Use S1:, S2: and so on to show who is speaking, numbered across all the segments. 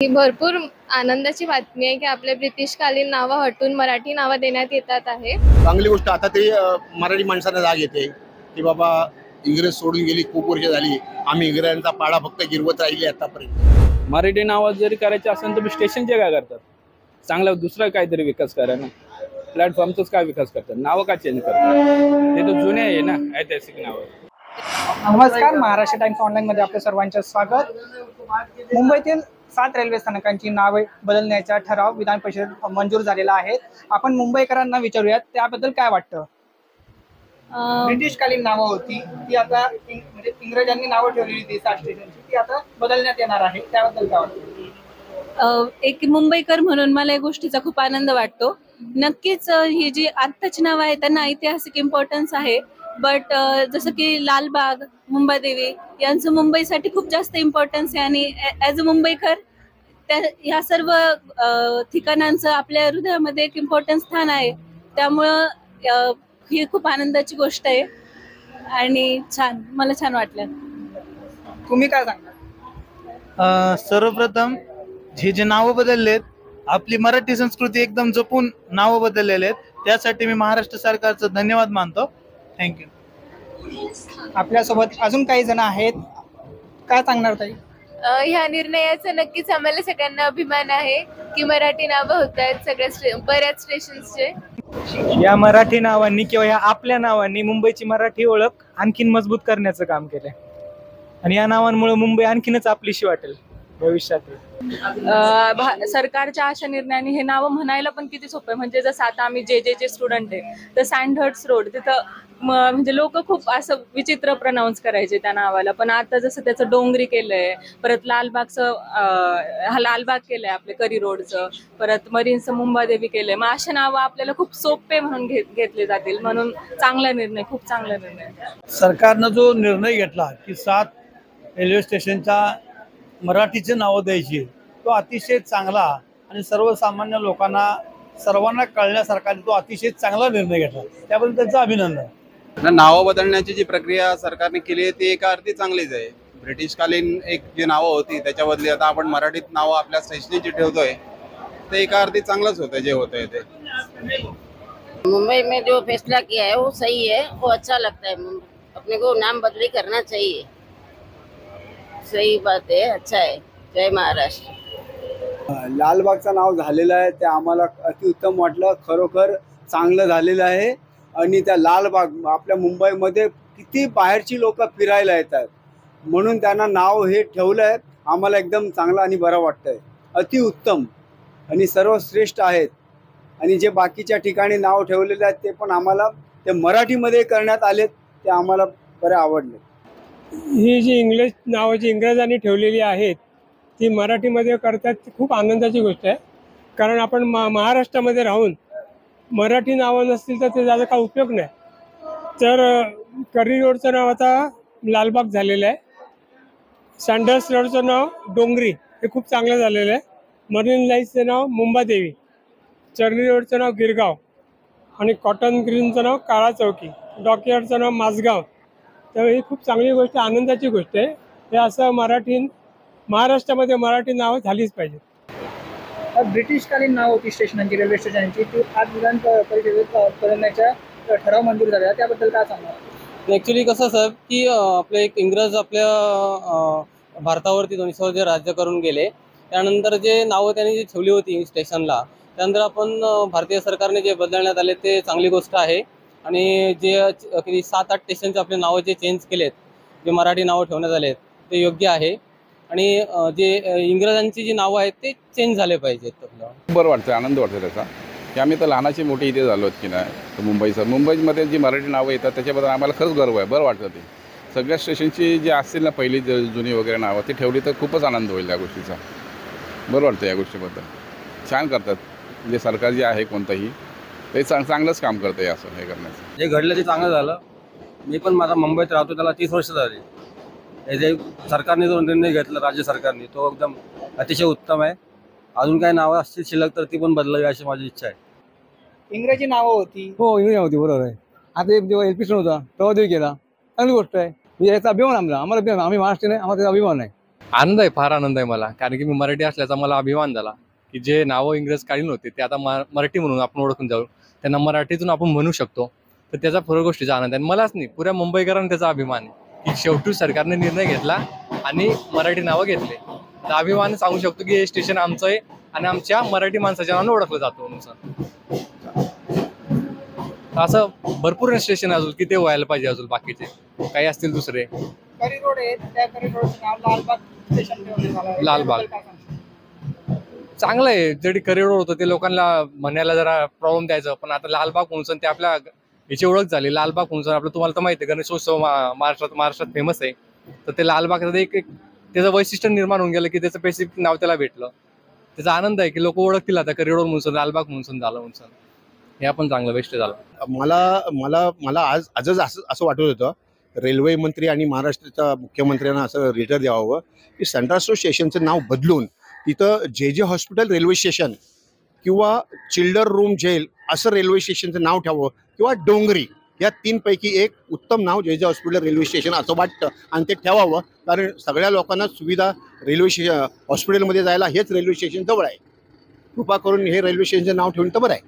S1: ही भरपूर आनंदाची बातमी आहे की आपल्या ब्रिटिशकालीन नावं हटून मराठी नावं देण्यात येतात आहे.
S2: चांगली गोष्ट आता तरी मराठी माणसांना जाग येते की बाबा इंग्रज सोडून गेली खूप वर्ष झाली आम्ही इंग्रजांचा पाडा फक्त गिरवत राहिली आतापर्यंत.
S3: मराठी नावात जरी करायचे असेल तर स्टेशनचे काय करतात? चांगला दुसरा काहीतरी विकास करा ना. प्लॅटफॉर्मचाच काय विकास करतात? नावं का चेंज करतात? ते तर जुने आहे ना ऐतिहासिक नावं.
S4: नमस्कार महाराष्ट्र टाइम्स ऑनलाईन मध्ये आपल्या सर्वांचे स्वागत. मुंबईतील सात रेल्वे स्थानकांची नावे बदलण्याचा ठराव विधान परिषदेत मंजूर झालेला आहे. आपण मुंबईकरांना विचारूयात त्याबद्दल काय वाटतं? ब्रिटिशकालीन नावं होती ती आता म्हणजे इंग्रजांनी नावं ठेवलेली होती सात स्टेशनची ती आता बदलण्यात येणार आहे. त्याबद्दल काय वाटतं?
S5: एक मुंबईकर म्हणून मला या गोष्टीचा खूप आनंद वाटतो. नक्कीच ही जी आत्ताची नावं आहेत त्यांना ऐतिहासिक इम्पॉर्टन्स आहे. बट जसं की लालबाग मुंबादेवी यांचं मुंबईसाठी खूप जास्त इम्पॉर्टन्स आहे. आणि ॲज अ मुंबईकर त्या ह्या सर्व ठिकाणांचं आपल्या हृदयामध्ये एक इम्पॉर्टन्स स्थान आहे. त्यामुळं ही खूप आनंदाची गोष्ट आहे. आणि छान मला छान वाटलं.
S4: तुम्ही काय सांगता?
S6: अ, सर्वप्रथम हे जे नावं बदललेत आपली मराठी संस्कृती एकदम जपून नावं बदललेले आहेत. त्यासाठी मी महाराष्ट्र सरकारचं धन्यवाद मानतो. थँक्यू
S4: आपल्यासोबत अजून काही जण आहेत. काय सांगणार ताई?
S1: अ, ह्या निर्णयाचा नक्कीच आम्हाला सगळ्यांना अभिमान आहे की मराठी नावं होत आहेत सगळ्या स्टे बऱ्याच स्टेशन्सचे
S7: या मराठी नावांनी किंवा या आपल्या नावांनी मुंबईची मराठी ओळख आणखीन मजबूत करण्याचं काम केलंय. आणि या नावांमुळे मुंबई आणखीनच आपलीशी वाटेल. भविष्यात.
S8: सरकारच्या अशा निर्णयाने हे नावं म्हणायला पण किती सोपं आहे. म्हणजे जसं आता आम्ही जे जे जे स्टुडंट आहे तर सँडहर्ट्स रोड तिथं म्हणजे लोक खूप असं विचित्र प्रनाऊन्स करायचे त्या नावाला. पण आता जसं त्याचं डोंगरी केलंय परत लालबागचं अ, हा लालबाग केलंय आपले करी रोडचं परत मरीनचं मुंबादेवी केलंय. मग अशा नावं आपल्याला खूप सोपे म्हणून घेत घेतले जातील. म्हणून चांगला निर्णय खूप चांगला निर्णय.
S9: सरकारनं जो निर्णय घेतला की सात रेल्वे स्टेशनच्या मराठीचे नावं द्यायची. तो अतिशय चांगला आणि सर्वसामान्य लोकांना सर्वांना कळण्यासारखा तो अतिशय चांगला निर्णय घेतला. त्याबद्दल त्यांचं अभिनंदन.
S10: नावं बदलण्याची जी प्रक्रिया सरकारने केली आहे ती एका अर्थी चांगलीच आहे. ब्रिटिशकालीन एक जी नावं होती त्याच्या बदली आता आपण मराठीत नावं आपल्या स्टेशनची ठेवतोय ते एका अर्थी चांगलंच होतंय जे होतंय ते.
S11: मुंबई में जो फैसला किया है वो सही है वो अच्छा लगता है। अपने को नाम बदली करना चाहिए। सही बात आहे अच्छा आहे. जय महाराष्ट्र.
S12: लालबागचं नाव झालेलं आहे ते आम्हाला अतिउत्तम वाटलं खरोखर चांगलं झालेलं आहे. आणि त्या लालबाग आपल्या मुंबईमध्ये किती बाहेरची लोक फिरायला येतात म्हणून त्यांना नाव हे ठेवलं आहे आम्हाला एकदम चांगलं आणि बरं वाटतंय. अतिउत्तम. आणि सर्वश्रेष्ठ आहेत. आणि जे बाकीच्या ठिकाणी नाव ठेवलेले आहेत ते पण आम्हाला ते मराठीमध्ये करण्यात आलेत ते आम्हाला बरे आवडले.
S13: ही जी इंग्लिश नावं जी इंग्रजांनी ठेवलेली आहेत ती मराठीमध्ये करतात ती खूप आनंदाची गोष्ट आहे. कारण आपण मा महाराष्ट्रामध्ये राहून मराठी नावं नसतील तर ते त्याचा काही उपयोग नाही. तर करी रोडचं नाव आता लालबाग झालेलं आहे. सँडर्स रोडचं नाव डोंगरी हे खूप चांगलं झालेलं आहे. मरीन लाईन्सचं नाव मुंबादेवी चर्नी रोडचं नाव गिरगाव आणि कॉटन ग्रीनचं नाव काळा चौकी डॉकयार्डचं नाव माझगाव त्यामुळे ही खूप चांगली गोष्ट आनंदाची गोष्ट आहे. हे असं मराठी महाराष्ट्रामध्ये मराठी नावं झालीच पाहिजे
S4: ब्रिटिशकालीन नाव होती स्टेशनांची रेल्वे स्टेशनची. ती आज विधान परिषदेत बदलण्याचा ठराव मंजूर झाला त्याबद्दल काय सांगणार
S14: ऍक्च्युली कसं साहेब की आपले एक इंग्रज आपल्या भारतावरती दोन्ही जे राज्य करून गेले. त्यानंतर जे नावं त्यांनी जी ठेवली होती स्टेशनला त्यानंतर आपण भारतीय सरकारने जे बदलण्यात आले ते चांगली गोष्ट आहे. आणि जे अं, सात आठ स्टेशनचे आपले नावं जे चेंज केलेत जे मराठी नावं ठेवण्यात आले आहेत ते योग्य आहे. आणि जे इंग्रजांची जी नावं आहेत ते चेंज झाले पाहिजेत आपलं
S15: बरं वाटतं आनंद वाटतो त्याचा. की आम्ही तर लहानाची मोठी इथे झालो की नाही तर मुंबईचं मुंबईमध्ये जी मराठी नावं येतात त्याच्याबद्दल आम्हाला खरंच गर्व आहे. बरं वाटतं ते. सगळ्या स्टेशनची जी असतील ना पहिली ज- जुनी वगैरे नावं ती ठेवली तर खूपच आनंद होईल या गोष्टीचा. बरं वाटतं या गोष्टीबद्दल. छान करतात. जे सरकार जे आहे कोणतंही ते चांग चांगलंच काम करतं हे असं हे करण्याचं.
S16: जे घडलं ते चांगलं झालं. मी पण माझा मुंबईत राहतो त्याला तीस वर्ष झाली. हे जे सरकारने जो निर्णय घेतला राज्य सरकारने तो एकदम अतिशय उत्तम आहे. अजून काही नावं असतील शिल्लक तर ती पण बदलावी अशी माझी इच्छा आहे.
S4: इंग्रजी नावं होती.
S7: हो इंग्रजी होती बरोबर आहे. आता एक जेव्हा एल पी होता तेव्हा देवी केला. चांगली गोष्ट आहे. म्हणजे याचा अभिमान आम्हाला. आम्हाला अभिमान आम्ही महाराष्ट्रीयन आहे आम्हाला त्याचा अभिमान आहे
S17: आनंद आहे फार आनंद आहे मला. कारण की मी मराठी असल्याचा मला अभिमान झाला. की जे नावं इंग्रजकालीन होते ते आता म- मराठी म्हणून आपण ओळखून जाऊ. त्यांना मराठीतून आपण म्हणू शकतो. तर त्याचा खरं गोष्टीचा आनंद आहे. मलाच नाही पुऱ्या मुंबईकरांना त्याचा अभिमान आहे की शेवटी सरकारने निर्णय घेतला आणि मराठी नावं घेतले. तर अभिमान सांगू शकतो की हे स्टेशन आमचं आहे आणि आमच्या मराठी माणसाच्या नावानं ओळखलं जातो म्हणून असं भरपूर स्टेशन अजून की ते व्हायला पाहिजे अजून बाकीचे. काही असतील दुसरे.
S4: लालबाग
S17: चांगलं आहे. जरी करिअर होतं ते लोकांना म्हणायला जरा प्रॉब्लेम द्यायचं. पण आता लालबाग उंचन ते आपल्या याची ओळख झाली. लालबाग उंचन आपलं तुम्हाला तर माहिती आहे गणेशोत्सव महाराष्ट्रात महाराष्ट्रात फेमस आहे. तर ते लालबाग एक एक त्याचं वैशिष्ट्य निर्माण होऊन गेलं की त्याचं स्पेसिफिक नाव त्याला भेटलं. त्याचा आनंद आहे की लोक ओळखतील आता करिअर मुंचन लालबाग मुंचन झालं मुंचन हे आपण चांगलं बेस्ट झालं.
S2: मला मला मला आज आजच असं असं वाटत होतं रेल्वे मंत्री आणि महाराष्ट्राच्या मुख्यमंत्र्यांना असं लेटर द्यावं की सेंट्रास्टो स्टेशनचं नाव बदलून तिथं जे जे हॉस्पिटल रेल्वे स्टेशन किंवा चिल्डर रूम जेल असं रेल्वे स्टेशनचं नाव ठेवावं किंवा डोंगरी या तीनपैकी एक उत्तम नाव जे जे हॉस्पिटल रेल्वे स्टेशन असं वाटतं आणि ते ठेवावं. कारण सगळ्या लोकांना सुविधा रेल्वे स्टेशन हॉस्पिटलमध्ये जायला हेच रेल्वे स्टेशन जवळ आहे. कृपा करून हे रेल्वे स्टेशनचं नाव ठेवून तर बरं आहे.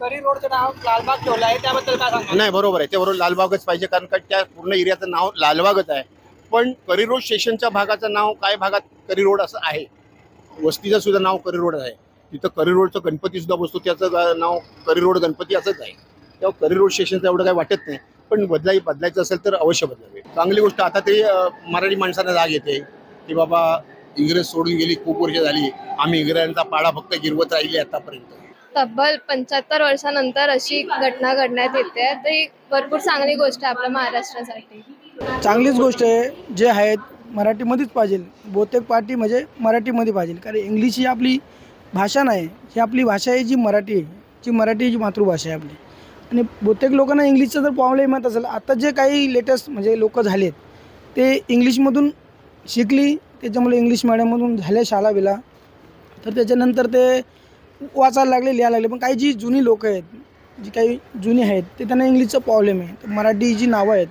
S4: करी रोडचं नाव लालबाग ठेवलं आहे त्याबद्दल काय सांगता
S2: नाही बरोबर आहे. त्याबरोबर लालबागच पाहिजे कारण का त्या पूर्ण एरियाचं नाव लालबागच आहे. पण करी रोड स्टेशनच्या भागाचं नाव काय भागात करी रोड असं आहे? वस्तीचं सुद्धा नाव करी रोड आहे. तिथं करी रोडचं गणपती सुद्धा बसतो त्याचं नाव करी रोड गणपती असंच आहे. तेव्हा करी रोड स्टेशनचं एवढं काही वाटत नाही. पण बदलाई बदलायचं असेल तर अवश्य बदलावे. चांगली गोष्ट आता ते मराठी माणसांना जाग येते. की बाबा इंग्रज सोडून गेली खूप वर्ष झाली. आम्ही इंग्रजांचा पाडा फक्त गिरवत राहिली आतापर्यंत.
S18: तब्बल पंच्याहत्तर वर्षानंतर अशी घटना घडण्यात येते. तर ही भरपूर चांगली गोष्ट आहे आपल्या महाराष्ट्रासाठी.
S19: चांगलीच गोष्ट आहे. जे आहेत मराठीमध्येच पाहिजे बहुतेक पार्टी म्हणजे मराठीमध्ये पाहिजे कारण इंग्लिश ही आपली भाषा नाही. ही आपली भाषा आहे जी मराठी आहे. जी मराठी जी मातृभाषा आहे आपली. आणि बहुतेक लोकांना इंग्लिशचा जर प्रॉब्लेम येत असेल. आता जे काही लेटेस्ट म्हणजे लोक झालेत ते इंग्लिशमधून शिकली. त्याच्यामुळे इंग्लिश मिडियममधून झाल्या शाळा बिला तर त्याच्यानंतर ते वाचायला लागले लिहायला लागले. पण काही जी जुनी लोक आहेत जी काही जुनी आहेत ते त्यांना इंग्लिशचा प्रॉब्लेम आहे. तर मराठी जी नावं आहेत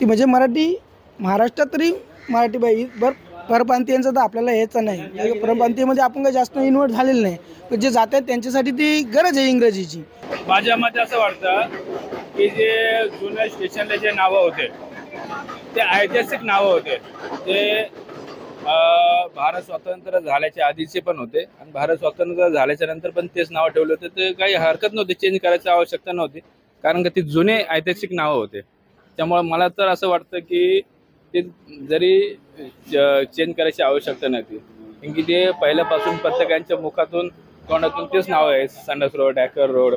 S19: ती म्हणजे मराठी महाराष्ट्रात तरी मराठी बाई बर परप्रांतीयांचं तर आपल्याला यायचं नाही. परप्रांतीयमध्ये आपण काही जास्त इन्व्हर्ट झालेलं नाही. पण जे जात आहेत त्यांच्यासाठी ती गरज आहे इंग्रजीची.
S3: माझ्या मते असं वाटतं की जे जुन्या स्टेशनला जे नावं होते ते ऐतिहासिक नावं होते. ते भारत स्वातंत्र्य झाल्याच्या आधीचे पण होते आणि भारत स्वातंत्र्य झाल्याच्यानंतर पण तेच नावं ठेवले होते. ते काही हरकत नव्हती चेंज करायची आवश्यकता नव्हती. कारण का ती जुने ऐतिहासिक नावं होते. त्यामुळे मला तर असं वाटतं की ते जरी चेंज करायची आवश्यकता नव्हती. कारण की ते पहिल्यापासून प्रत्येकांच्या मुखातून तोंडातून तेच नाव आहे. Sandhurst road Dockyard road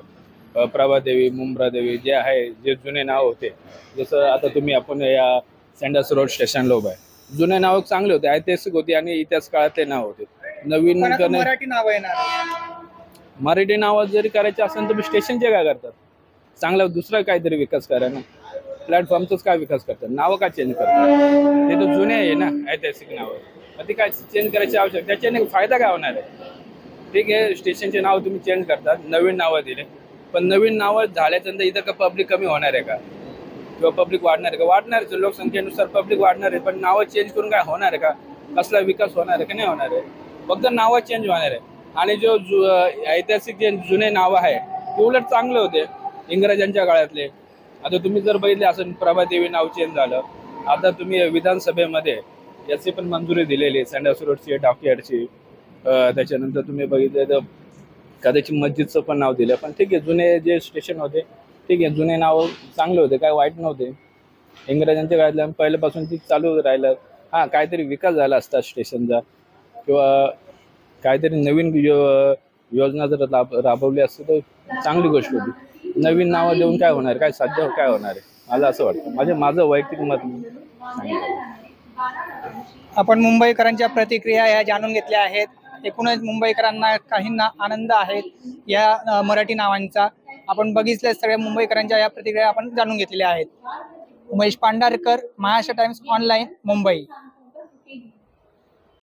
S3: Prabhadevi Mumbradevi जे आहे जे जुने नाव होते. जसं आता तुम्ही आपण या संडास रोड स्टेशनला उभा आहे. जुने नाव चांगले होते ऐतिहासिक होती आणि इतिहास काळातले नाव होते. नवीन
S4: मराठी नाव
S3: मराठी नावात जरी करायचे असेल तर स्टेशनचे काय करतात? चांगला दुसरा काहीतरी विकास करा ना. प्लॅटफॉर्मचाच काय विकास करतात? नावं का चेंज करतात? ते तर जुने आहे ना ऐतिहासिक नावं. मग ते काय चेंज करायची आवश्यक त्याच्याने फायदा काय होणार आहे? ठीक आहे स्टेशनचे नाव तुम्ही चेंज करतात नवीन नावं दिले. पण नवीन नावं झाल्याच्यानंतर इथं का पब्लिक कमी होणार आहे का? किंवा पब्लिक वाढणार आहे का? वाढणारच आहे. लोकसंख्येनुसार पब्लिक वाढणार आहे पण नावं चेंज करून काय होणार आहे का? कसला विकास होणार आहे का? नाही होणार आहे. फक्त नावं चेंज होणार आहे. आणि जो जु ऐतिहासिक जे जुने नावं आहे ते उलट चांगले होते इंग्रजांच्या काळातले. आता तुम्ही जर बघितले असं प्रभादेवी नाव चेंज झालं आता तुम्ही विधानसभेमध्ये याची पण मंजुरी दिलेली आहे सँडस रोडची डॉकयार्डची त्याच्यानंतर तुम्ही बघितले तर कदाचित मस्जिदचं पण नाव दिलं पण ठीक आहे जुने जे स्टेशन होते ठीक आहे जुने नाव चांगले होते काय वाईट नव्हते. इंग्रजांच्या काळातल्या पहिल्यापासून ती चालू राहिलं. हां काहीतरी विकास झाला असता स्टेशनचा किंवा काहीतरी नवीन यो योजना जर राब राबवली असती तर चांगली गोष्ट होती. नवीन नावं देऊन काय होणार? काय साध्य हो- काय होणार? आहे मला असं वाटतं. माझे माझं वैयक्तिक मत मी सांगितलं
S4: आपण मुंबईकरांच्या प्रतिक्रिया या जाणून घेतल्या आहेत. एकूणच मुंबईकरांना काहींना आनंद आहे या अ, मराठी नावांचा. आपण बघितल्या सगळ्या मुंबईकरांच्या या प्रतिक्रिया आपण जाणून घेतलेल्या आहेत. Umesh Pandharkar Maharashtra Times online Mumbai.